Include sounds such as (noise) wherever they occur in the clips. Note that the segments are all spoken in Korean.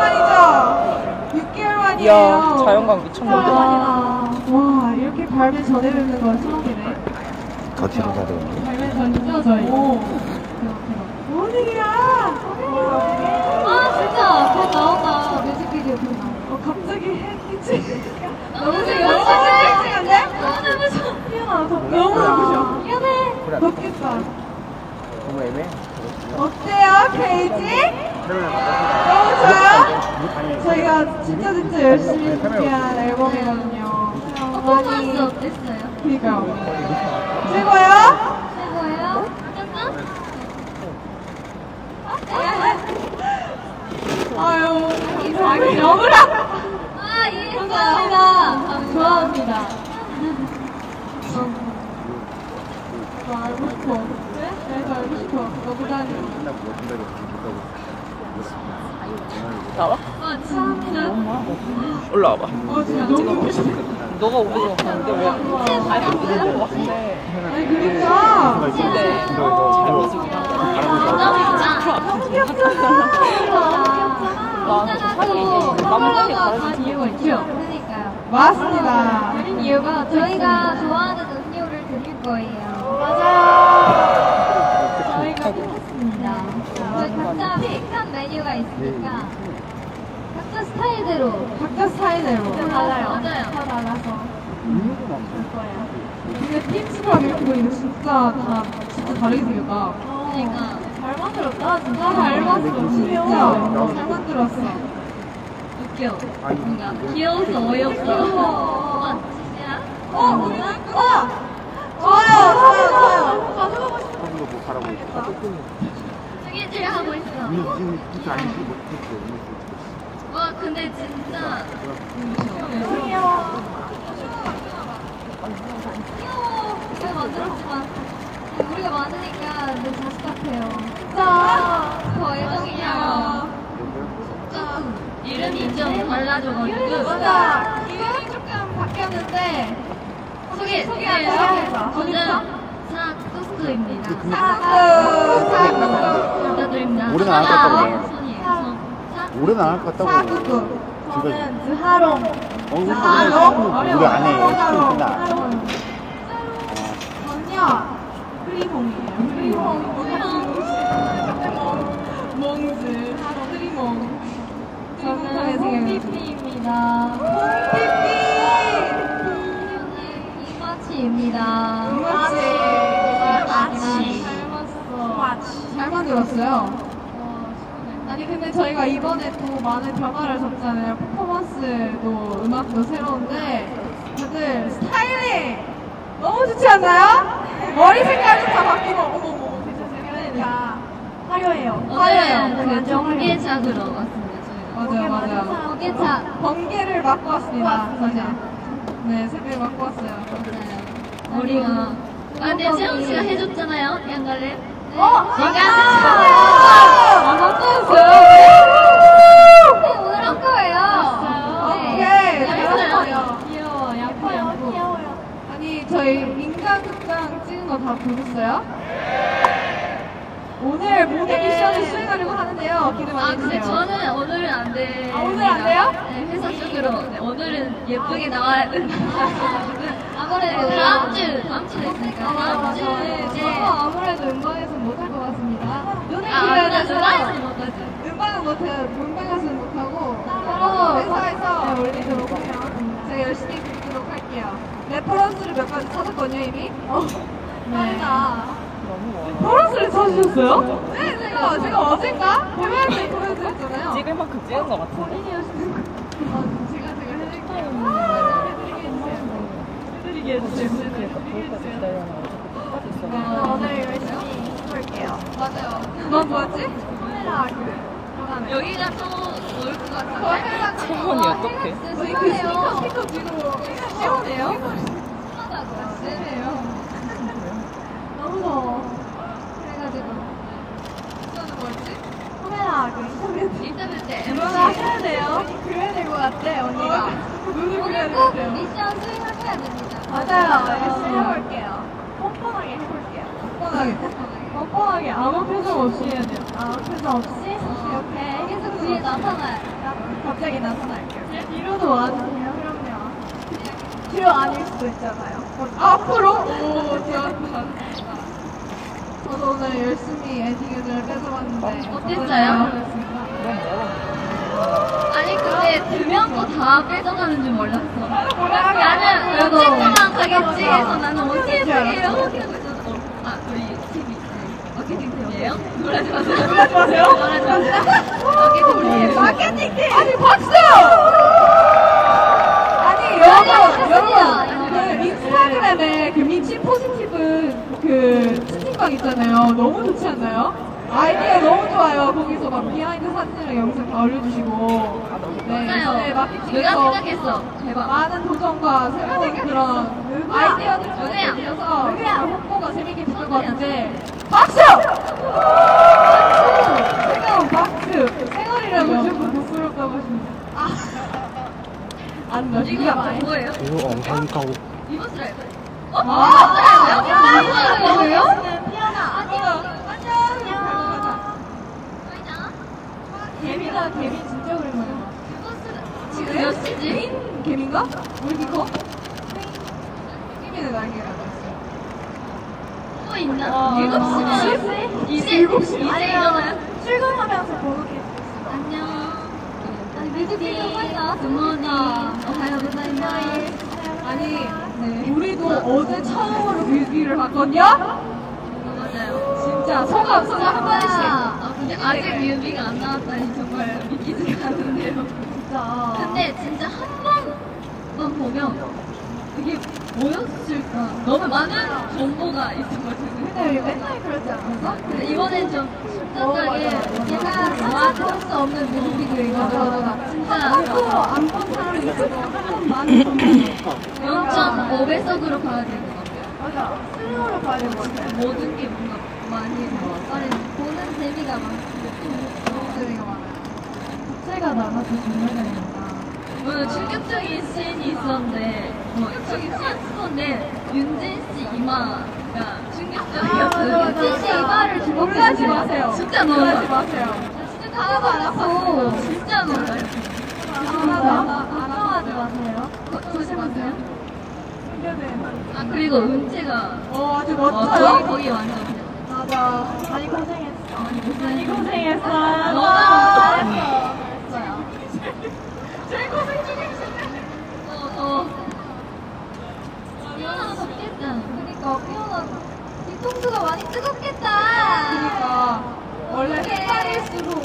만이죠? 6개월 만이에요. 이야, 자연광 미쳤는데? 대박이다. 와, 이렇게 발매 전에 뵙는 건 처음이네. 더 뒤로 가야 되겠네. 발매 전이죠, 저희? 오. 뭔 일이야? 아 진짜 곧 나온다 뮤직비디오 곧 나온다 어, 갑자기 햇빛이. 너무 너무 섹시한데? 섹시한데? 너무 눈부셔 희연아, 덥- 너무 덥으셔. 미안해 덥겠다. 너무 애매해. 어때요, 케이지? 너무 좋아요? 저희가 진짜 진짜 열심히 준비한 앨범이거든요. 퍼포먼스 어땠어요? 그니까요. 최고요? 최고예요? 짠짠? 아유. 너무나! 아 예, 감사합니다 좋아합니다. 너 알고 싶어. 싶어. 너무 나와? 아 진짜 올라와봐. 어, 진짜 너무. 너가 오기로 가는데 왜? 밟아보는 것 같은데. 아니, 그니까. 근데 잘 모습이긴 하다. 너무 귀엽잖아 나 사실 나뭇가지 가르친 이유가 있죠? 그러니까요 맞습니다. 그린 이유가 저희가 좋아하는 음료를 드릴 거예요 맞아요. 저희가 있습니다. 각자 픽한 메뉴가 있으니까 각자 스타일대로 각자 스타일대로. 다 달라요. 맞아요. 다 달라서. 줄 거예요. 근데 팀스랑 이렇게 보니까 진짜 다 진짜 다르게 생겼다. 그러니까 잘 만들었다. 진짜 잘 만들었어. 진짜 잘 만들었어. 웃겨. 뭔가 귀여워서 어이없어. 아, 진짜? 어, 우리 좋아요, 좋아요. 뭐 바라고 있어? 스케줄 하고 있어. 진짜 아니지 못했어. 와, 근데 진짜 귀여워. 귀여워. 잘 만들었지만 우리가 많으니까 내 자식 같아요. 진짜. 저 애정이야. 진짜 이름이 좀 달라져가지고. 맞아. 이름이 조금 바뀌었는데. 소개, 소개하자. 소개해서. 사쿠, 사쿠. 부탁드립니다. 올해는 안할 것 같다고. 올해는 안할 것 같다고. 사쿠. 저는 드하롱. 어, 우리 하롱? 우리 안 해. 시간 끝나. 하롱. 전요. 프리몽이에요. 프리몽. 몽즈. 프리몽. 저는 홍피피입니다. 삐삐. 저는 이마치입니다. 만들었어요. 어. 아니 근데 저희가 이번에 또 많은 변화를 줬잖아요. 퍼포먼스도 음악도 새로운데 다들 스타일링 너무 좋지 않나요? 머리 색깔도 다 바뀌고 어머 어머 괜찮으니까 화려해요. 오늘은 그 왔습니다. 저희가. 맞아요 맞아요. 전개작. 번개를 맞고 왔습니다. 사실. 네 새벽에 맞고 왔어요. 맞아요. 머리가. 아, 근데 채영 씨가 해줬잖아요. 양 어? 아? 네, 오늘 한 거예요. 오케이. 네. 잘했어요. 귀여워. 양포 양포. 아니 저희 인간극장 찍은 거 다 보셨어요? 오늘 모든 미션을 수행하려고 하는데요. 기대 아, 많이 근데 해주세요. 저는 오늘은 안 돼. 아, 오늘 안 돼요? 네, 회사 쪽으로. 네, 오늘은 예쁘게 나와야 된다. (laughs) 아무래도 다음 주, 다음 주에 있으니까. 아, 다음 맞아. 주에. 저도 아무래도 음방에서 못할 것 같습니다. 눈을 아, 길어야 근데 돼서 음악에서는 못하지. 음방은 못해요. 음방에서는 못하고 따로 회사에서 네, 올리도록 해요. 제가 열심히 그리도록 할게요. reference를 몇 가지 찾았거든요 이미. reference를 찾으셨어요? 네, 제가 제가 어젠가 보여드 보여드렸잖아요. 찍을 만큼 찍은 것 같은데. 본인이 하시는 거. 아, 제가 제가 해드릴게요. 아, 해드리게 해주세요. 해드리게 해주세요. 해드리게 해주세요. 네, 오늘 열심히 해볼게요. 맞아요. 뭐 뭐지? 카메라 그. 여기가 또 좋을 것 같아요. 카메라 소문이 어떡해? 저희 그 스피커 스피커 뒤로 시원해요? 세네요. 너무 더워. 그래가지고. 저는 뭐였지? 카메라 그 인터넷. 인터넷 때 이거 MC. 하셔야 돼요. 그려야 될 것 같아 언니가. 눈을 그려야 오늘 꼭 돼요. 미션 수행하셔야 됩니다. 맞아요. 열심히 해볼게요. 뻔뻔하게 해볼게요. 뻔뻔하게. 뻔뻔하게 아무 표정 없이 해야 돼요. 아무 표정 없이? 이렇게. 나타나요. 갑자기 나타날게요. 뒤로도 와주세요. 그럼요. 뒤로 아닐 수도 있잖아요. 앞으로? 오, 좋았다. 저도 오늘 열심히 에티켓을 뺏어봤는데. 어땠어요? 아니 근데 두명거다 뺏어가는 줄 몰랐어. 나는 그래도 언 가겠지 해서 나는? 하고 있었어. 아 우리 팀이 마케팅 팀이에요? 놀라지 마세요. 놀라지 마세요. 놀라지 마세요. 마케팅 팀! 아니, 박수! 아니, 여러분, 여러분. 그 인스타그램에 그 미치 포지티브 그 채팅방 있잖아요. 너무 좋지 않나요? 아이디어 너무 좋아요. 거기서 막 비하인드 사진이랑 영상 다 올려주시고. 네, 맞아요. 네, 마케팅에서 생각했어? 대박. 많은 도전과 새로운 그런 아이디어들 누구야? 홍보가 재밌게 됐을 것 같은데 박수! 생각 박수! 생얼이라고 조금 부끄럽다고 하십니다. 아. 안 나, 이거 뭐예요? 이거 엉덩이 까고. 위버스 라이브. 어? 아? 아, 뭐예요? 피어나. 안녕. 보이잖아? 개미다, 개미 진짜 오랜만이야. 지금 몇 시지? 개미인가? 왜 이렇게 커? 개미는 날개가. 또 있나? 아, 일곱 시면 시? 이제 일곱 시? 이제 일어나요? 출근하면서 보고 계세요. 안녕. 아니 뮤직비디오 빨리 굿모닝. 오하요 고자이마스. 아니, 네. 우리도 어제 처음으로 뮤비를 봤거든요? 맞아요. 진짜 소감, 소감 한 마디씩. 아 근데 아직 뮤비가 안 나왔다니 정말 믿기지가 않는데요. 진짜. 근데 진짜 한 번만 보면 이게 뭐였을까? 너무 많은 정보가 있어가지고. 근데 맨날 그러지 않았어? 근데 이번엔 좀 신선하게 얘가 상상할 수 없는 뮤직비디오인 거죠. 맞아. 진짜 안본 사람이 있어도 한번 많이 봤어. 0.5배속으로 봐야 될것 같아요. 맞아. 슬로우로 봐야 될것 같아. 모든 게 뭔가 많이 나와. 보는 재미가 많고. 재미가 많아요. 제가 나가서 정말 다행이다. 오늘 충격적인 씬이 있었는데, 뭐, 충격적인 씬인데, 윤진 씨 이마가 충격적이었어요. 아, 윤진 씨. 이마를 놀라지 마세요. 진짜 놀라지 놀라. 마세요. 진짜 하나도 안 아파서 진짜 놀라요. 안녕하지 마세요. 어, 조심하세요. 숨겨내. 아, 그리고 은채가 어, 아주 어, 멋져요. 거의 완전. 맞아. 많이 고생했어. 많이 고생. 고생했어. 너무 잘했어. 제일 고생 중이시네. 어, 어. 피어나 덥겠다. 그니까, 피어나. 뒤통수가 많이 뜨겁겠다. 그니까, 원래 햇살일수록,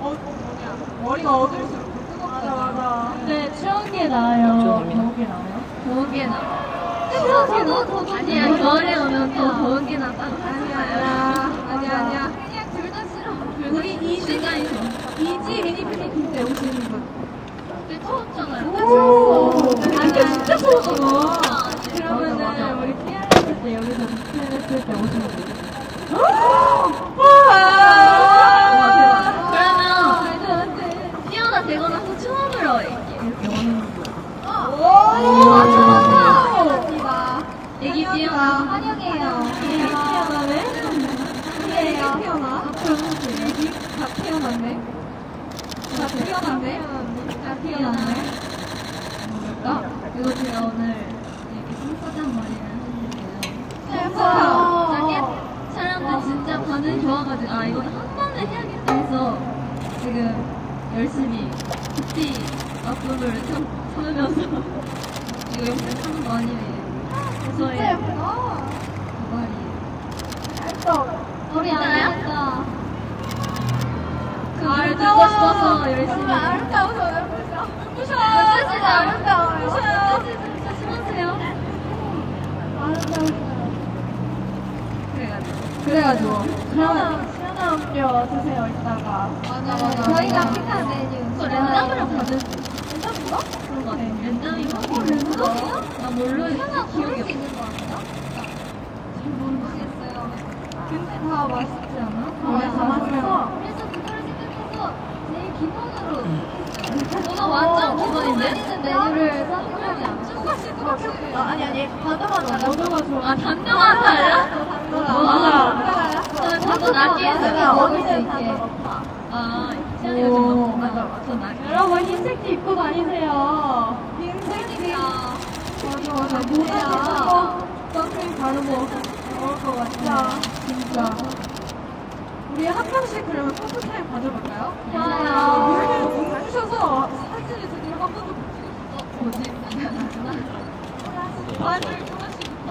어, 뭐냐. 머리가 어두울수록 뜨겁잖아. 맞아, 맞아. 근데 추운 게 나아요? 더운 게 나아요? 더운 게 나. 아니야, 겨울에 오면 더 더운 게 낫다고 아니야, 하잖아요. 아니야, 아니야. 다 싫어. 우리 이지, 시간이 좋아. 이지 미니피니팀 때 오시는 분. 근데 추웠잖아요. 추웠어. 안개 진짜. 맞아, 그러면은. 우리 피아노 때 여기서 피아노 때 오시는 거. 오. 애기 피어나. 환영해요. 애기 피어나네? 애기 다 피어났네? 다 피어났네? 다 피어났네? 아, 이거 제가 오늘 이렇게 손사장 머리를 했는데요. 예뻐요. 자켓 사람들 진짜 반응이 좋아가지고 아 이건 한 번에 해야겠다 해서 지금 열심히 뷰티 앞부분을 참, 참으면서 이거 영상 하는 거 아니에요. 진짜 예쁘다. 머리. 예뻐. 머리 알 그 아, 노래 듣고 싶어서 열심히. 눈부셔. 눈부셔. 눈부시죠? 아름다워요. 조심하세요. 아름다워요. 그래가지고. 그러면 시원한 음료 드세요, 이따가. 맞아 맞아. 저희가 픽한 메뉴. 그거 랜덤으로 받을 수 랜덤인가? 그런 거 같아. 랜덤인가? 어, 랜덤이야? 나 몰라. 하나 기억이 없어. 있는 거 아닌가? 잘 모르겠어요. 근데 다 맛있지 않아? 어, 다 맛있어. 그래서 그거를 생각해서 제일 기본으로 오늘 완전 기본인데? 메뉴를 선택하지 않았어. 아니, 아니. 단도가 달라. 단도가 좋아. 아, 단도가 달라? 맞아. 아, 맞아. 아. 모자에서 한 명씩 그러면 포토 타임 가져볼까요? 좋아요. 이렇게 웃으셔서 사진을 제대로 한 번도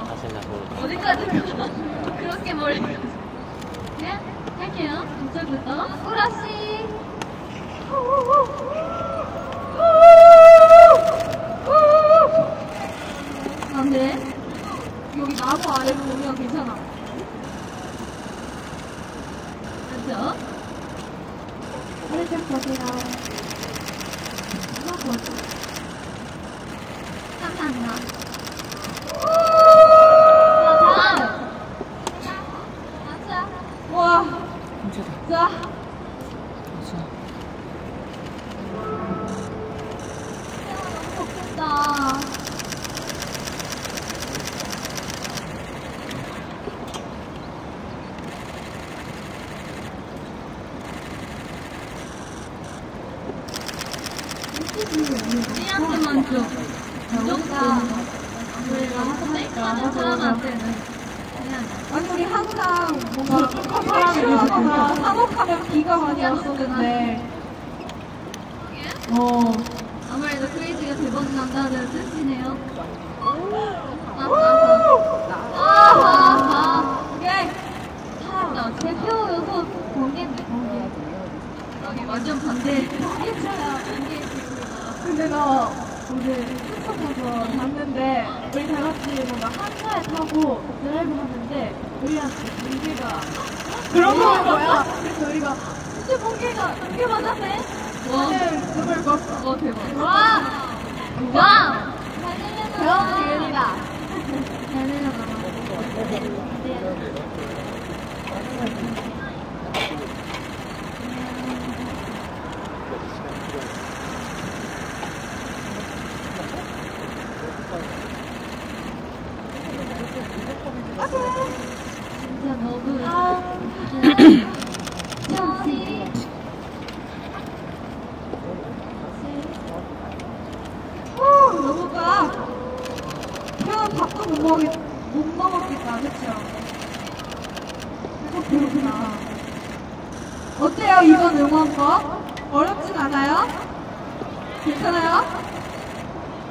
다시 나고 어디까지 가? 그렇게 머리. 네? 할게요. 이쪽부터. 꾸라씨. 안 돼. 여기 나무 아래로 오면 괜찮아. 그렇죠? 살짝 보세요. 이거 뭐지? 감사합니다. 자, 다음. 맞아. 와, 자. 좋겠다. 우리한테만 좀 무조건 우리가 하니까 사람한테는 그냥 아니, 우리 항상 뭔가 사람이 비가 많이 왔었는데. 어. 아무래도 크레이지가 대박 난다는 뜻이네요. 맞아. 아하. 오케이. 나 대표 요소 번개인데 번개. 여기 완전 반대. 번개잖아. 번개. 근데 나 오늘 숙소 가서 봤는데 우리 다 같이 뭔가 한차에 타고 드라이브 하는데 우리한테 번개가 그런 거 뭐야? 그래서 우리가 진짜 번개가 번개 맞았네? 와. 눈을 껐어. 와 대박. 와. 와. 그런 기운이다. 잘 내려가. 진짜 너무 천이 후, 너무 까. 그냥 밥도 못 먹겠, 못 먹었겠다, 그쵸? 계속 배고프다. 어때요, 이번 응원법? 어렵진 않아요? 괜찮아요?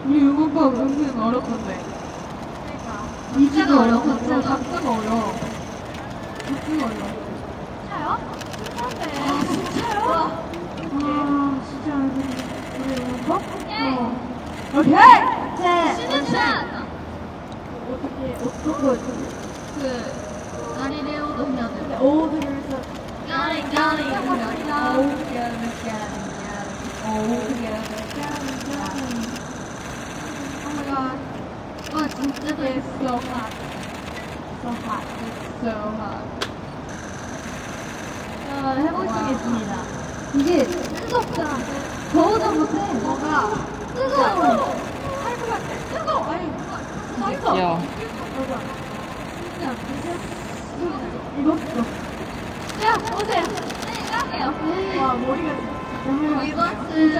우리 응원법 은근 어렵던데. 어려워, 진짜가. 각자가 어려워. 각자가 어려워. 진짜요? 아, 진짜요? 아, 진짜 우리 응원법? 예. 어. 오케이! 네. 신인샷. 어떻게, 어떤? 그 해보시겠습니다. 이게 뜨겁다. 더워도 못해. 뭐가 뜨거워. 할것 같아 뜨거워 아니 입었어 야 오세요. 네. 와 머리가 이것은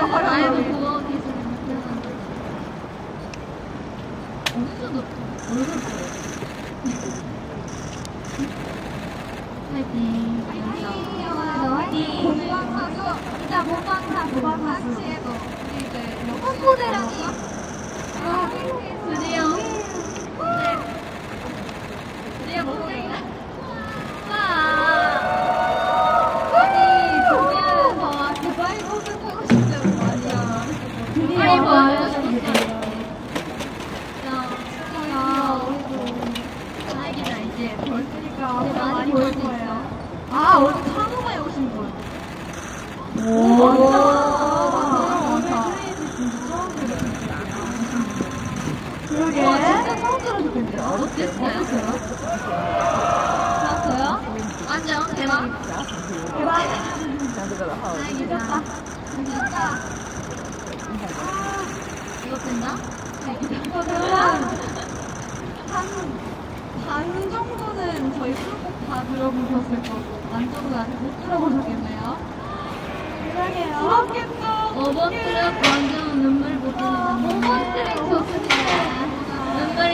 그거 기술이 못해서. 어디서 너 얼굴 보여? 화이팅. 진짜 본방사수. 본방사수 같이 해도 우리 이제 홍보대랑이. 아, 드디어. 네. 드디어. 본대가. 와. 아니, 동해에서 두바이 버스 타고 싶다는 거 아니야. 두바이 버스 타고 싶다. 진짜. 진짜. 다행이다, 이제. 벌써. 그러니까 네, 많이 많이 볼 볼수 거예요 아 어제 찬호가에 오신 분 오. 그러게 와, 진짜 처음 들어줬겠네요. 어땠어요? 좋았어요? 완전 대박. 대박 다행이다. 진짜. 이거 된다? 반, 반 정도는 저희 수곡 다 들어보셨을 거고, 반 정도는 아직 못 들어보셨겠네요. 사랑해요. 부럽겠다. 5번 트랙 완전 눈물 보시는 5번 트랙 좋습니다. 눈물이.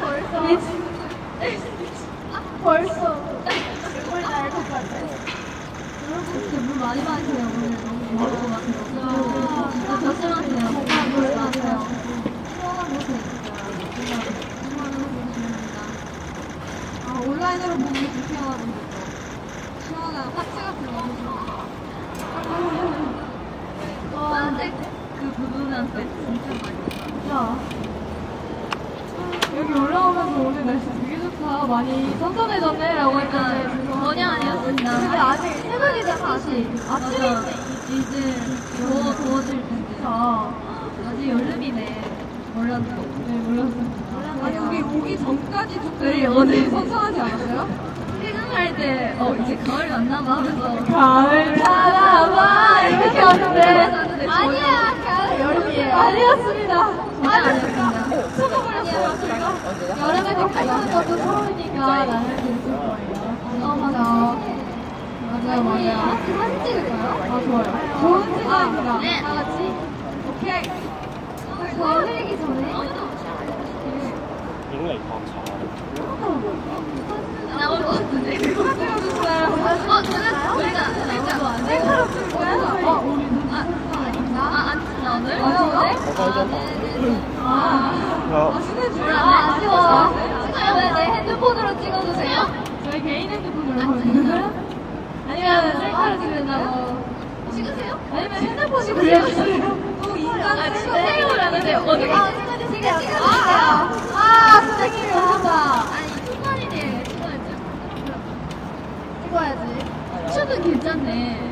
벌써. 벌써. 눈물 날것 같아. 여러분 진짜 물 많이 마세요. 오늘 너무 더울 것 같아요. 진짜 조심하세요. 정말 물 마세요. 시원한 곳에 진짜 시원한 곳에 주십니다. 아, 온라인으로 보는 게 불편하던데. 시원한 하트 같은 거. 파란색 그 부분한테 진짜 많이. 야. 여기 올라오면서 오늘 날씨 되게 좋다. 많이 선선해졌네. 라고 했는데. 죄송합니다. 전혀 아니었습니다. 근데 아직 새벽이잖아. 사실 아침이지. 이제 더워 더워질 텐데. 아, 아직 여름이네. 몰랐어. 네, 몰랐습니다. 아니, 우리 오기 전까지 조금 오늘 선선하지 않았어요? 퇴근할 때, 어, 이제 가을이 왔나봐 하면서. 가을 찾아봐 이렇게 왔는데 아니야, 가을 여름이에요. 아니었습니다 아니었습니다. 속아버렸어요 제가 여름에 또 가는 것도 처음이니까 나를 들을 거예요 어 맞아 맞아요 맞아요 같이 사진 찍을까요? 아 좋아요 좋은 생각입니다 네. 다 같이 오케이 저 흘리기 전에. 나올 것 같은데. 어, 제가, 우리가, 우리가. 셀카로 찍을 거야? 어 우리 아, 아, 안 찍나, 오늘? 아, 오늘? 어, 아 아, 아쉬워. 찍어요. 왜내 핸드폰으로 찍어주세요? 저희 개인 핸드폰으로 하거든요 아니면 셀카로 찍는다고 찍으세요? 아니면 또 인간 아, 진짜 생각을 하는데, 어떻게. 아, 찍어주세요. 아, 아, 선생님이 오셨다. 아니, 초반이네. 찍어야지. 찍어야지. 춤은 괜찮네.